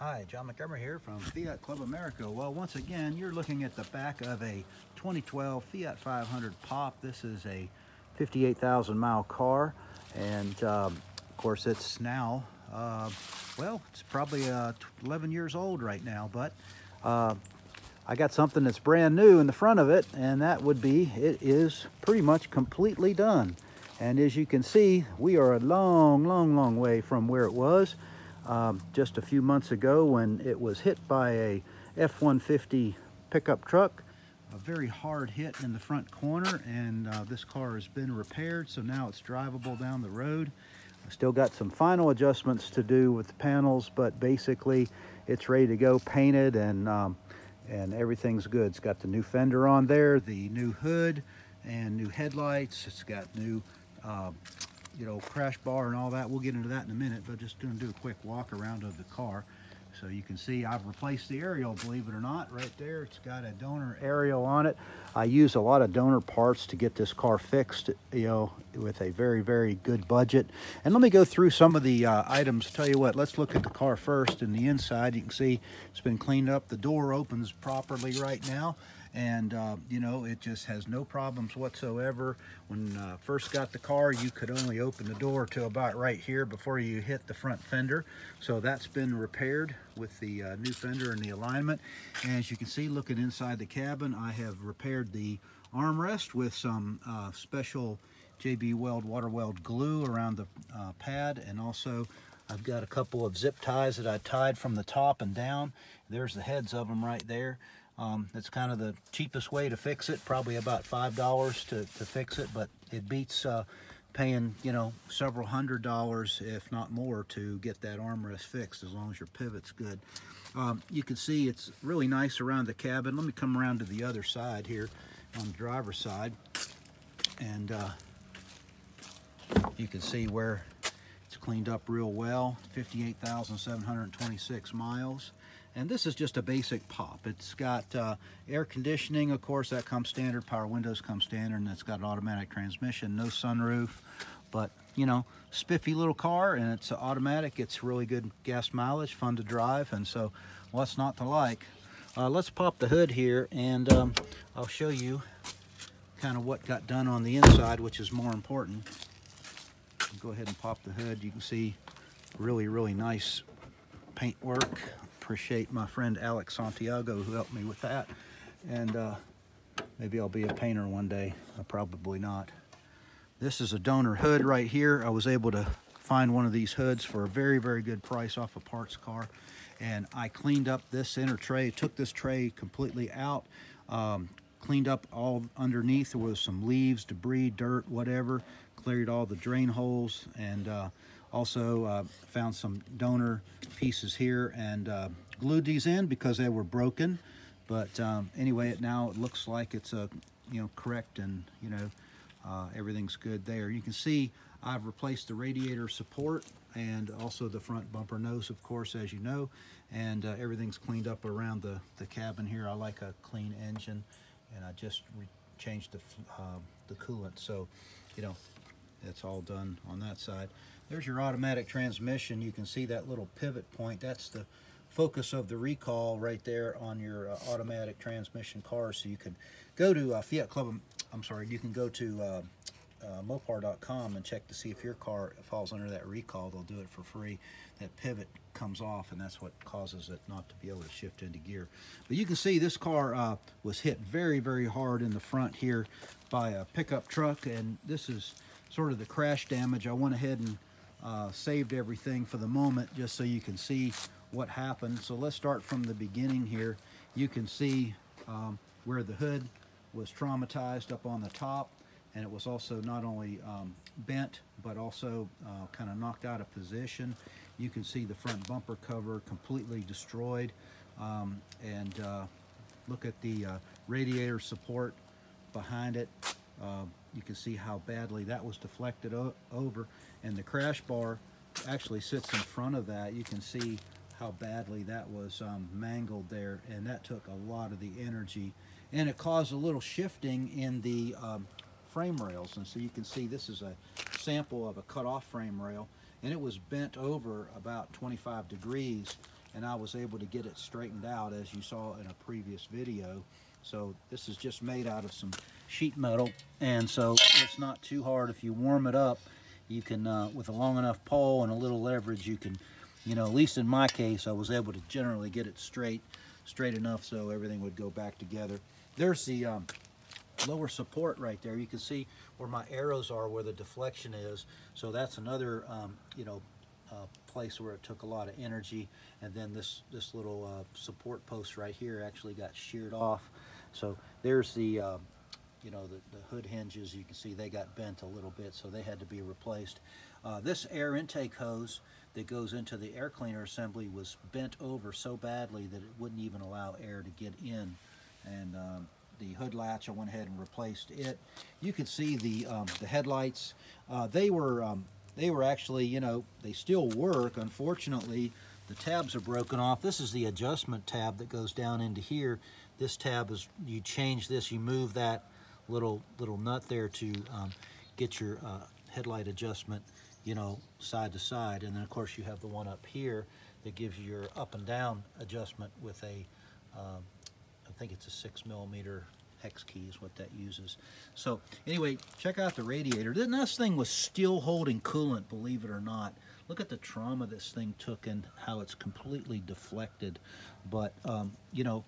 Hi, John Montgomery here from Fiat Club America. Well, once again, you're looking at the back of a 2012 Fiat 500 Pop. This is a 58,000 mile car, and um, of course, it's now, uh, well, it's probably uh, 11 years old right now, but uh, I got something that's brand new in the front of it, and that would be it is pretty much completely done. And as you can see, we are a long, long, long way from where it was um, just a few months ago when it was hit by a F-150 pickup truck. A very hard hit in the front corner and uh, this car has been repaired so now it's drivable down the road. I still got some final adjustments to do with the panels but basically it's ready to go painted and um, and everything's good. It's got the new fender on there, the new hood and new headlights. It's got new uh, you know, crash bar and all that. We'll get into that in a minute, but just to do a quick walk around of the car. So you can see I've replaced the aerial, believe it or not, right there. It's got a donor aerial on it. I use a lot of donor parts to get this car fixed, you know, with a very, very good budget. And let me go through some of the uh, items. Tell you what, let's look at the car first. In the inside, you can see it's been cleaned up. The door opens properly right now and uh, you know it just has no problems whatsoever. When uh, first got the car you could only open the door to about right here before you hit the front fender. So that's been repaired with the uh, new fender and the alignment. As you can see looking inside the cabin I have repaired the armrest with some uh, special JB Weld water weld glue around the uh, pad. And also I've got a couple of zip ties that I tied from the top and down. There's the heads of them right there um, it's kind of the cheapest way to fix it, probably about $5 to, to fix it, but it beats uh, paying, you know, several hundred dollars, if not more, to get that armrest fixed as long as your pivot's good. Um, you can see it's really nice around the cabin. Let me come around to the other side here on the driver's side. And uh, you can see where it's cleaned up real well. 58,726 miles. And this is just a basic pop. It's got uh, air conditioning, of course, that comes standard. Power windows come standard, and it's got an automatic transmission, no sunroof. But, you know, spiffy little car, and it's automatic. It's really good gas mileage, fun to drive, and so what's not to like? Uh, let's pop the hood here, and um, I'll show you kind of what got done on the inside, which is more important. Go ahead and pop the hood. You can see really, really nice paint work appreciate my friend Alex Santiago who helped me with that. And uh, maybe I'll be a painter one day. Uh, probably not. This is a donor hood right here. I was able to find one of these hoods for a very, very good price off a parts car. And I cleaned up this inner tray, took this tray completely out, um, cleaned up all underneath. There was some leaves, debris, dirt, whatever. Cleared all the drain holes and uh, also uh, found some donor pieces here and uh, glued these in because they were broken. But um, anyway, it now it looks like it's a you know correct and you know uh, everything's good there. You can see I've replaced the radiator support and also the front bumper nose, of course, as you know, and uh, everything's cleaned up around the, the cabin here. I like a clean engine, and I just changed the, uh, the coolant. So, you know, it's all done on that side. There's your automatic transmission. You can see that little pivot point. That's the focus of the recall right there on your uh, automatic transmission car. So you can go to uh, Fiat Club, I'm sorry, you can go to uh, uh, Mopar.com and check to see if your car falls under that recall. They'll do it for free. That pivot comes off and that's what causes it not to be able to shift into gear. But you can see this car uh, was hit very, very hard in the front here by a pickup truck and this is sort of the crash damage. I went ahead and uh, saved everything for the moment just so you can see what happened. So let's start from the beginning here. You can see um, where the hood was traumatized up on the top and it was also not only um, bent but also uh, kind of knocked out of position. You can see the front bumper cover completely destroyed um, and uh, look at the uh, radiator support behind it. Uh, you can see how badly that was deflected over and the crash bar actually sits in front of that. You can see how badly that was um, mangled there and that took a lot of the energy and it caused a little shifting in the um, frame rails and so you can see this is a sample of a cut off frame rail and it was bent over about 25 degrees and I was able to get it straightened out as you saw in a previous video. So this is just made out of some sheet metal and so it's not too hard. If you warm it up, you can, uh, with a long enough pole and a little leverage, you can, you know, at least in my case, I was able to generally get it straight, straight enough so everything would go back together. There's the um, lower support right there. You can see where my arrows are, where the deflection is. So that's another, um, you know, uh, place where it took a lot of energy. And then this, this little uh, support post right here actually got sheared off. So there's the, uh, you know, the, the, hood hinges. You can see they got bent a little bit, so they had to be replaced. Uh, this air intake hose that goes into the air cleaner assembly was bent over so badly that it wouldn't even allow air to get in. And um, the hood latch, I went ahead and replaced it. You can see the um, the headlights. Uh, they were um, they were actually, you know, they still work. Unfortunately, the tabs are broken off. This is the adjustment tab that goes down into here. This tab is, you change this, you move that little little nut there to um, get your uh, headlight adjustment, you know, side to side. And then of course you have the one up here that gives you your up and down adjustment with a um, I think it's a six millimeter hex key is what that uses. So anyway, check out the radiator. This thing was still holding coolant, believe it or not. Look at the trauma this thing took and how it's completely deflected. But, um, you know,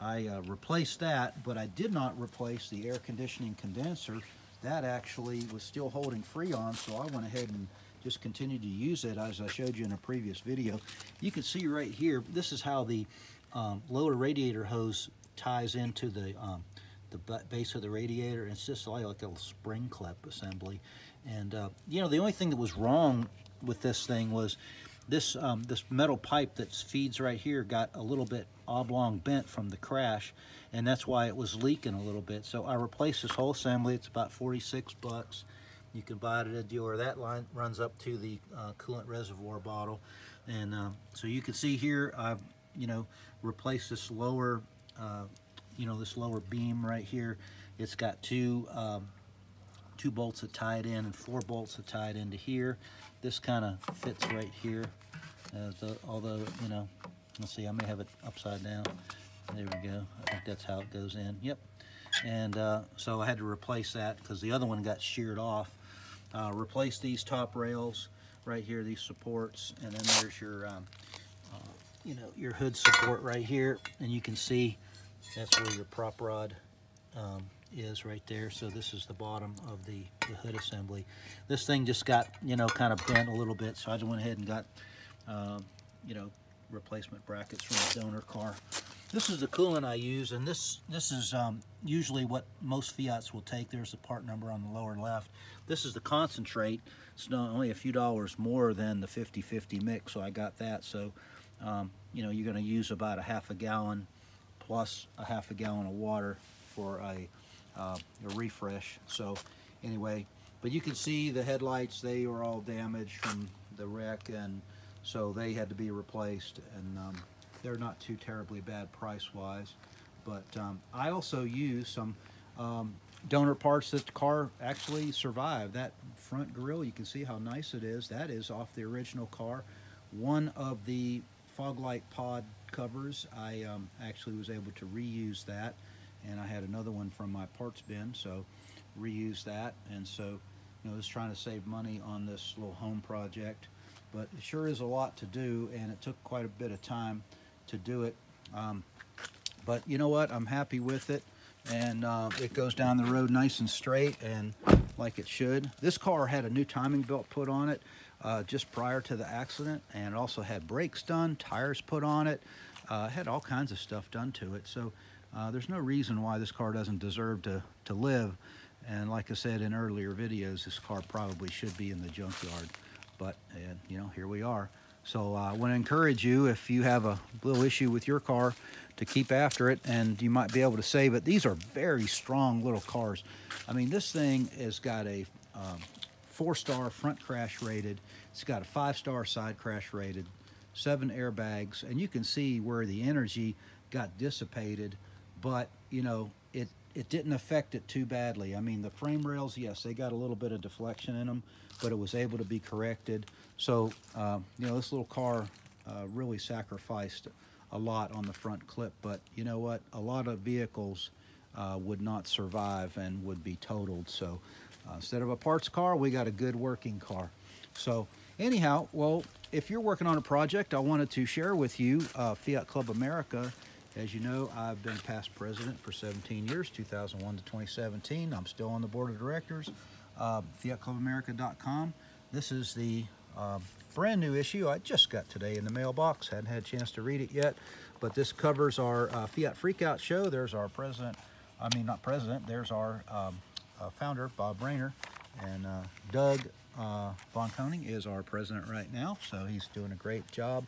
I uh, replaced that, but I did not replace the air conditioning condenser. That actually was still holding Freon, so I went ahead and just continued to use it as I showed you in a previous video. You can see right here, this is how the um, lower radiator hose ties into the um, the base of the radiator. It's just like a little spring clip assembly. And uh, you know, the only thing that was wrong with this thing was this um, this metal pipe that feeds right here got a little bit oblong bent from the crash, and that's why it was leaking a little bit. So I replaced this whole assembly. It's about 46 bucks. You can buy it at a dealer. That line runs up to the uh, coolant reservoir bottle. And um, so you can see here, I've you know, replaced this lower, uh, you know, this lower beam right here. It's got two, um, two bolts that tie it in and four bolts that tie it into here. This kind of fits right here. Uh, the, although, you know, let's see, I may have it upside down. There we go. I think that's how it goes in. Yep. And uh, so I had to replace that because the other one got sheared off. Uh, replace these top rails right here, these supports, and then there's your um, you know, your hood support right here, and you can see that's where your prop rod um, is right there. So this is the bottom of the, the, hood assembly. This thing just got, you know, kind of bent a little bit, so I just went ahead and got, um, you know, replacement brackets from a donor car. This is the coolant I use, and this this is um, usually what most Fiats will take. There's the part number on the lower left. This is the concentrate. It's only a few dollars more than the 50-50 mix, so I got that. So um, you know, you're going to use about a half a gallon plus a half a gallon of water for a, uh, a refresh. So anyway, but you can see the headlights, they were all damaged from the wreck and so they had to be replaced and um, they're not too terribly bad price-wise. But um, I also use some um, donor parts that the car actually survived. That front grille, you can see how nice it is. That is off the original car. One of the fog light pod covers, I um, actually was able to reuse that. And I had another one from my parts bin, so reuse that. And so, you know, just trying to save money on this little home project. But it sure is a lot to do, and it took quite a bit of time to do it. Um, but you know what? I'm happy with it. And uh, it goes down the road nice and straight and like it should. This car had a new timing belt put on it uh, just prior to the accident and also had brakes done, tires put on it, uh, had all kinds of stuff done to it. So uh, there's no reason why this car doesn't deserve to, to live. And like I said in earlier videos, this car probably should be in the junkyard. But, you know, here we are. So uh, I want to encourage you, if you have a little issue with your car, to keep after it and you might be able to save it. These are very strong little cars. I mean, this thing has got a um, four-star front crash rated. It's got a five-star side crash rated, seven airbags, and you can see where the energy got dissipated, but you know, it, it didn't affect it too badly. I mean, the frame rails, yes, they got a little bit of deflection in them, but it was able to be corrected. So, uh, you know, this little car uh, really sacrificed a lot on the front clip. But you know what? A lot of vehicles uh, would not survive and would be totaled. So uh, instead of a parts car, we got a good working car. So anyhow, well, if you're working on a project, I wanted to share with you uh, Fiat Club America. As you know, I've been past president for 17 years, 2001 to 2017. I'm still on the board of directors, uh, fiatclubamerica.com. This is the uh, brand new issue I just got today in the mailbox. Hadn't had a chance to read it yet, but this covers our uh, Fiat Freakout show. There's our president, I mean, not president, there's our um, uh, founder, Bob Rayner, and uh, Doug uh, Von Koning is our president right now, so he's doing a great job.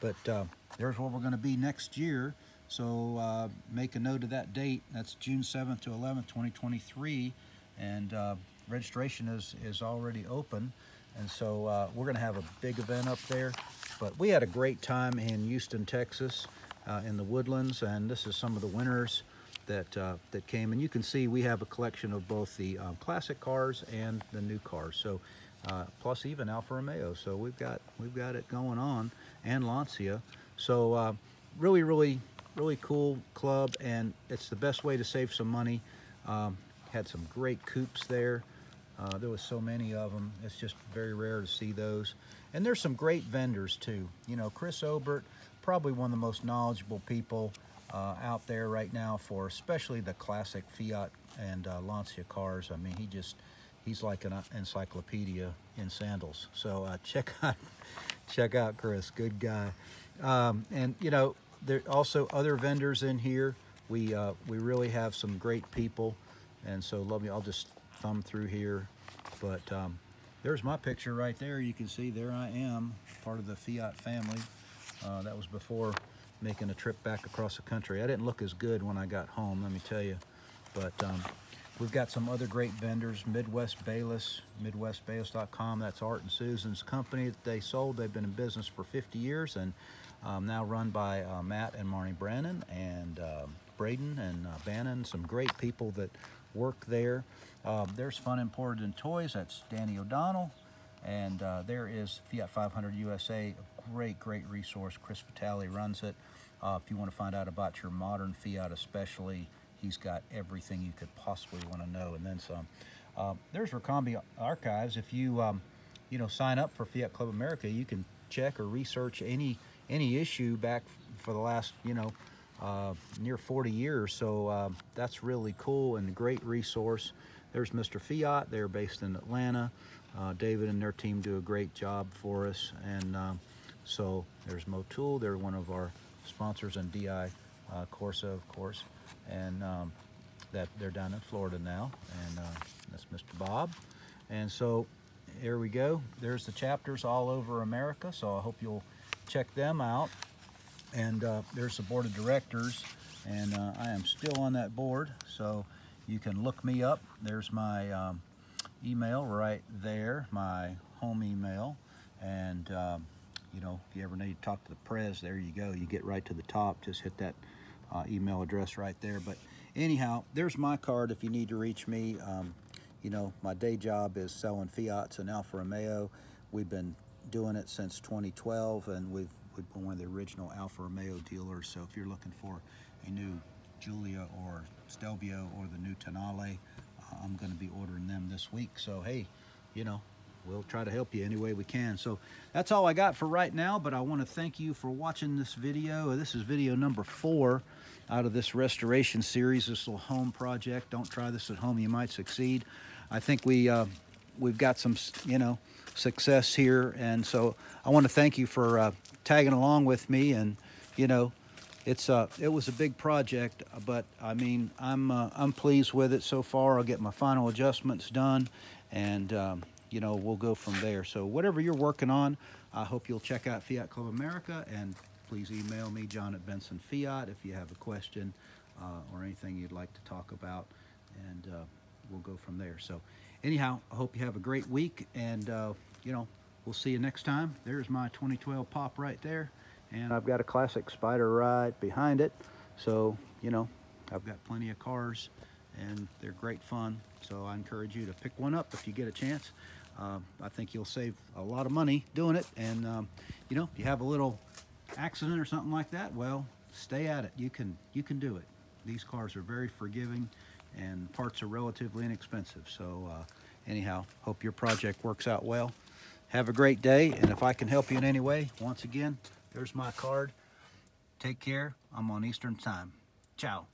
But uh, there's where we're going to be next year. So uh, make a note of that date. That's June 7th to 11th, 2023. And uh, registration is, is already open. And so uh, we're going to have a big event up there. But we had a great time in Houston, Texas, uh, in the Woodlands. And this is some of the winners that uh, that came. And you can see we have a collection of both the um, classic cars and the new cars. So uh, plus even Alfa Romeo. So we've got we've got it going on, and Lancia. So really, really, really cool club, and it's the best way to save some money. Um, had some great coupes there. Uh, there was so many of them. It's just very rare to see those. And there's some great vendors too. You know, Chris Obert, probably one of the most knowledgeable people uh, out there right now for especially the classic Fiat and uh, Lancia cars. I mean, he just he's like an encyclopedia in sandals. So uh, check out check out Chris, good guy. Um, and you know there are also other vendors in here. We uh, we really have some great people, and so love me. I'll just thumb through here, but um, there's my picture right there. You can see there I am, part of the Fiat family. Uh, that was before making a trip back across the country. I didn't look as good when I got home, let me tell you. But um, We've got some other great vendors, Midwest Bayless, MidwestBayless.com. That's Art and Susan's company that they sold. They've been in business for 50 years and um, now run by uh, Matt and Marnie Brannon and uh, Braden and uh, Bannon, some great people that work there. Um, there's Fun Imported and Toys. That's Danny O'Donnell. And uh, there is Fiat 500 USA, a great, great resource. Chris Vitale runs it. Uh, if you want to find out about your modern Fiat especially, He's got everything you could possibly want to know and then some. Uh, there's Ricambi Archives. If you, um, you know, sign up for Fiat Club America, you can check or research any any issue back for the last, you know, uh, near 40 years. So uh, that's really cool and a great resource. There's Mr. Fiat. They're based in Atlanta. Uh, David and their team do a great job for us. And um, so there's Motul. They're one of our sponsors and DI uh, Corsa, of course and um, that they're down in Florida now, and uh, that's Mr. Bob. And so here we go. There's the chapters all over America, so I hope you'll check them out. And uh, there's the board of directors, and uh, I am still on that board, so you can look me up. There's my um, email right there, my home email, and um, you know, if you ever need to talk to the prez, there you go. You get right to the top, just hit that uh, email address right there. But anyhow, there's my card if you need to reach me. Um, you know, my day job is selling Fiats and Alfa Romeo. We've been doing it since 2012, and we've, we've been one of the original Alfa Romeo dealers. So if you're looking for a new Giulia or Stelvio or the new Tonale, uh, I'm going to be ordering them this week. So, hey, you know, we'll try to help you any way we can. So that's all I got for right now, but I want to thank you for watching this video. This is video number four out of this restoration series, this little home project. Don't try this at home, you might succeed. I think we, uh, we've got some, you know, success here. And so I want to thank you for uh, tagging along with me. And, you know, it's uh, it was a big project, but I mean, I'm, uh, I'm pleased with it so far. I'll get my final adjustments done and, um, you know, we'll go from there. So whatever you're working on, I hope you'll check out Fiat Club America and please email me, John at Benson Fiat, if you have a question uh, or anything you'd like to talk about, and uh, we'll go from there. So anyhow, I hope you have a great week, and, uh, you know, we'll see you next time. There's my 2012 pop right there, and I've got a classic Spider ride behind it, so, you know, I've got plenty of cars, and they're great fun, so I encourage you to pick one up if you get a chance. uh, I think you'll save a lot of money doing it. And um, you know, if you have a little accident or something like that, well, stay at it. You can you can do it. These cars are very forgiving, and parts are relatively inexpensive. So uh, anyhow, hope your project works out well. Have a great day, and if I can help you in any way, once again, there's my card. Take care. I'm on Eastern Time. Ciao.